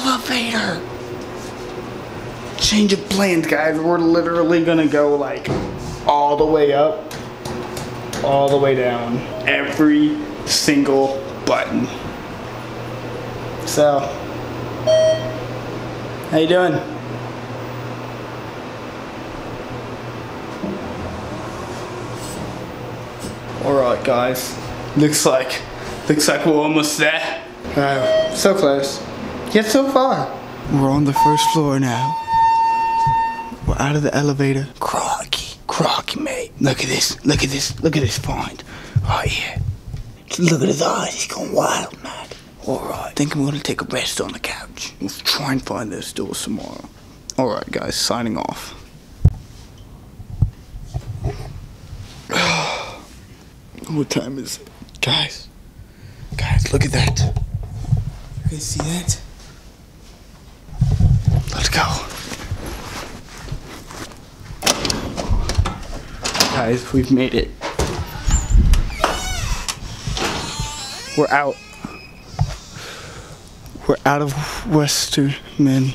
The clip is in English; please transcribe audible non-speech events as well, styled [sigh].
elevator. Change of plans, guys. We're literally gonna go like all the way up, all the way down, every single button. So, how you doing? Alright guys, looks like, looks like we're almost there. Uh, so close, yet so far. We're on the first floor now. We're out of the elevator. Crocky, crocky mate. Look at this, look at this, look at this find. Right here. Look at his eyes, he's going wild, man. Alright, think I'm gonna take a rest on the couch. We'll try and find those doors tomorrow. Alright guys, signing off. [sighs] What time is it? Guys. Guys, look at that. You guys see that? Go. Guys, we've made it. We're out. We're out of Westerman.